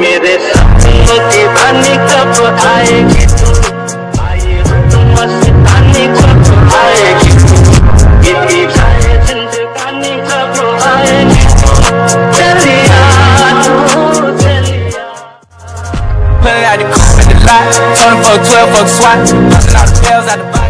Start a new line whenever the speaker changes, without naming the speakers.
मेरे सपनों दीवानी कब आएगी तू आए हो तुम मस्तानी कब आएगी तू गीती जाए जिंदगानी कब आएगी तू चलिया तू चलिया
Pulling out the coupe at the lot. Told him fuck 12, fuck SWAT. Busting out the bells out the box.